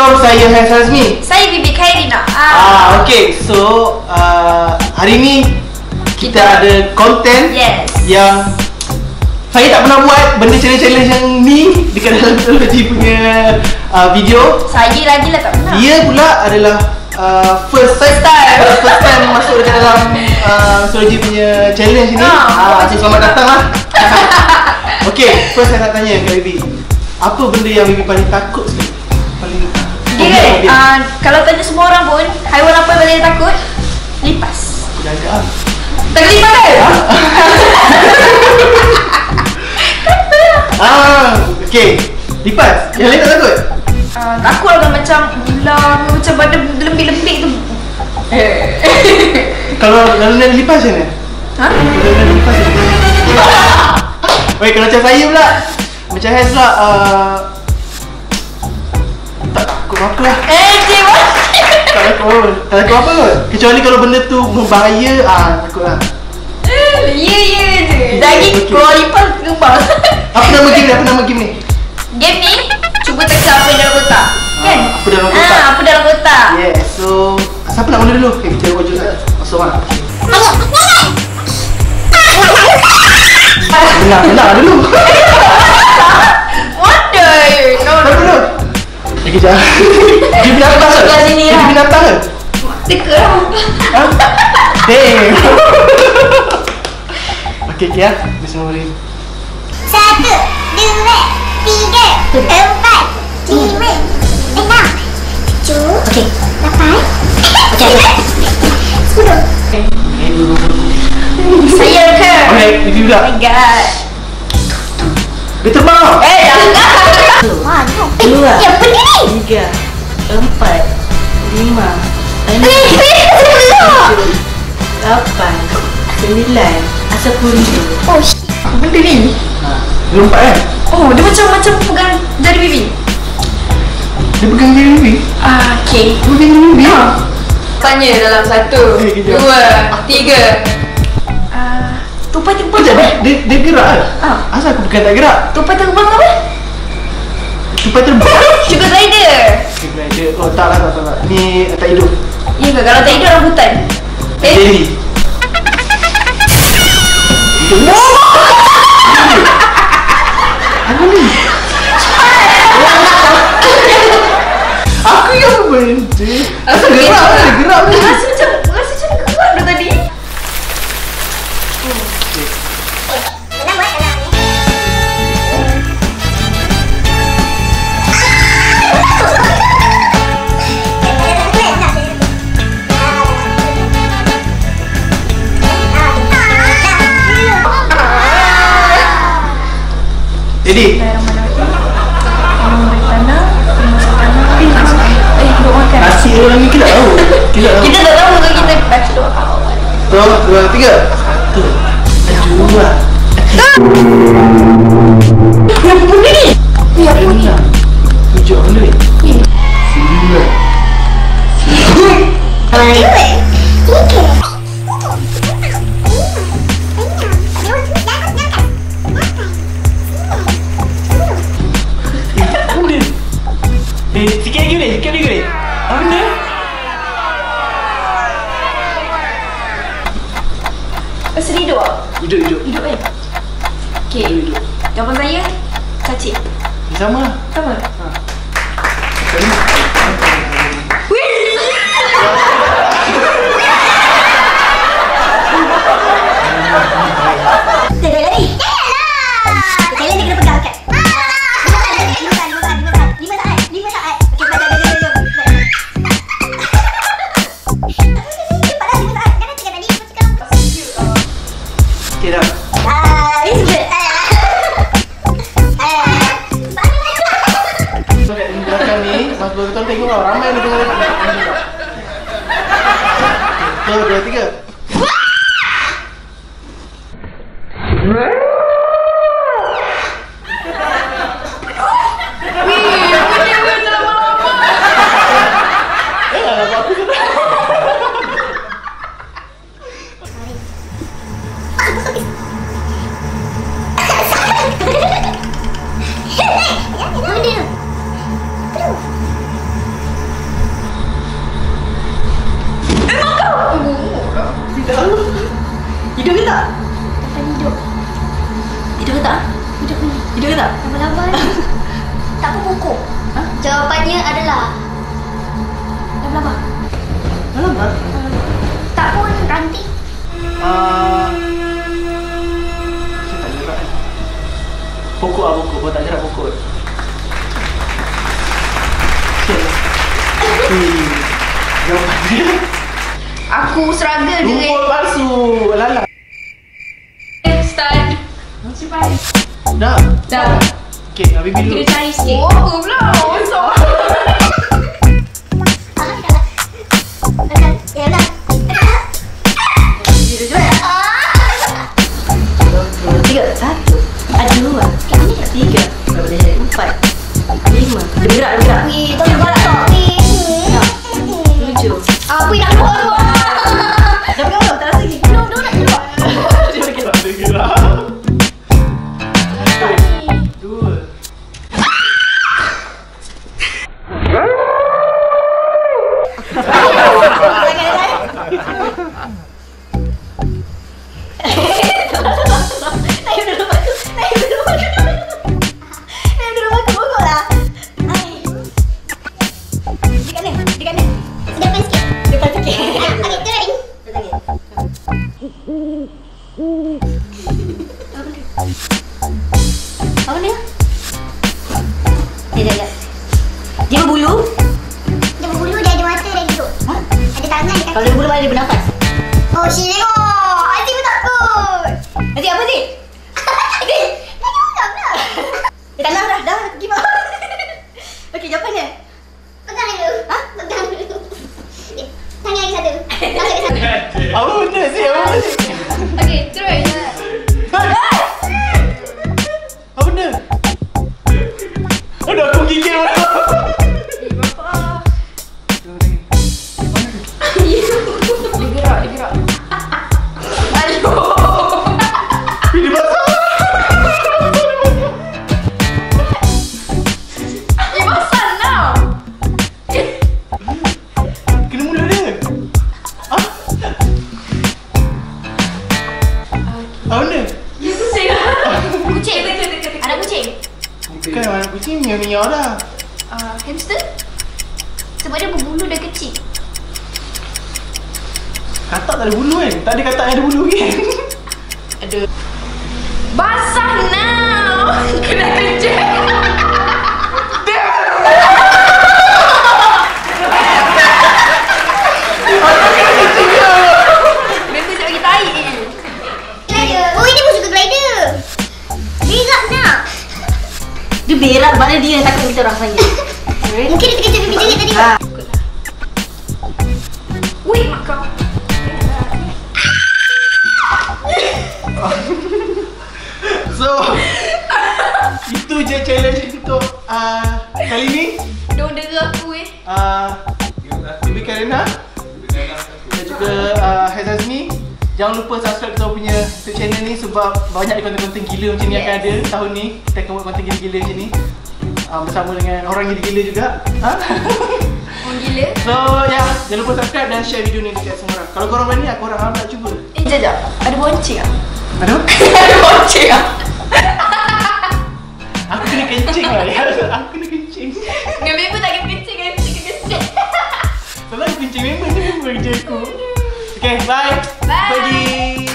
Assalamualaikum, saya Hans Hazmi. Saya Bibi Khairina. Ah, okay. So, uh, hari ni kita ada konten Yes. yang saya tak pernah buat benda challenge-challenge yang ni dekat dalam teknologi punya uh, video. Saya lagi lah tak pernah. Dia pula adalah uh, first time, First time. first time masuk dekat dalam uh, teknologi punya challenge ni. Ah, Ah, so selamat datang lah. okay, first saya nak tanya kat Bibi. Apa benda yang Bibi paling takut sekali? Paling Kan, fobia. uh, kalau tanya semua orang pun, haiwan apa yang paling takut? Lipas. Ah. Tak lipas kan? Ah, okay. Lipas. Yang lain tak takut? Uh, takut lah macam ular, macam ada lembik-lembik tu. Kalau kalau nak lipas macam mana? ha? Kalau nak lipas macam mana? Kalau macam saya pula Macam Hans pula uh, takut apa lah Eh, cik? Tak takut apa Tak takut apa Kecuali kalau benda tu berbahaya Ah, takut lah Ya, ya je. Daging Okay. keluar lipas kembang. Apa nama game ni? Apa nama game ni? Game ni, cuba teka apa yang dalam kotak. Kan? Ah, apa dalam kotak? Ah, apa dalam kotak. Yeah, so Siapa nak mula dulu? Okay, kita wajib lah Masuk lah Benar, benar dulu Eh, kejap Dia binatang ke? Sebelah sini Dia lah. binatang ke? Teka lah. Ha? Damn Okay, okay ya Bismillahirrahmanirrahim Satu, dua, tiga, empat, lima, enam, tujuh, okay. lapan, okay. sepuluh. Saya ke? Okay, Bibi Oh pula my god. Dia terbang Eh, jangan. Wah, no. Dua. Yang pergi ni. tiga, empat, lima, Eh, enam, eh, sepuluh. lapan, sembilan, sepuluh. Oh, shit. Benda ni. Dia lompat kan? Oh, dia macam macam pegang jari bibi. Dia pegang diri Bibi Ah, okay. Dia pegang diri Bibi Tanya dalam satu, Eh, kejap. dua, tiga. Ah, tupai terbang Kejap, apa? dia, dia, dia gerak kan? Ah. Asal aku bukan tak gerak? Tupai terbang apa? Tupai terbang Sugar glider. Okay, glider. Oh tak lah, tak, tak, tak. Ni tak hidup. Ya ke? Kalau tak hidup rambutan. Eh, Jelly Apa ni? Aku yang berhenti. Asal gerak dia gerak ni macam Rasa macam Jadi Nasi orang ni kita tahu. Kita tak tahu. kalau kita baca doa. Dua, tiga Ni sama lah Satu, dua, tiga tak? Lama-lama ni. Tak pun pokok. Ha? Jawapannya adalah lama-lama. Alamak. Tak pun ranting. Ah, Saya tak gerak ni. Pokok lah pokok, Kau tak gerak pokok Jawapan dia Aku struggle dengan Rumput palsu Lala Start Cepat Dah. Dah. Okay, Habib dulu Kena cari sikit. Oh Eh, tak nak dah. Dah, aku give up. Okey, jawapannya. Pegang dulu. Ha? Pegang dulu. Eh, Tangan lagi satu. Masuk ke satu. Apa benda sih? Apa benda sih? Okay terus Apa benda? Aduh, aku gigil kucing miau-miau dah uh, Hamster Sebab dia berbulu dah kecil. Katak tak ada bulu kan? Tak ada katak yang ada bulu kan? Aduh. Basah now Kena kerja kita panggil. Mungkin dia terkejut pipi jerit tadi. Ha. Wih mak kau So Itu je challenge untuk uh, Kali ni Don't dera aku eh uh, Bibi Karina Dan juga uh, Haizazmi Jangan lupa subscribe kita punya YouTube channel ni Sebab banyak konten-konten gila macam ni Yes. akan ada Tahun ni Kita akan buat konten gila-gila macam ni uh, Bersama dengan orang gila-gila juga. Ha? Orang gila. So ya yeah, Jangan lupa subscribe dan share video ni dekat semua orang. Kalau korang berani aku orang nak cuba. Eh jajak Ada bonceng tak? Aduh Ada bonceng tak? Aku kena kencing lah ya. Aku kena kencing. Dengan member tak kena kencing Dengan kencing kencing. Sebab aku kencing member ni memang kerja aku. Okay bye. Bye. Pergi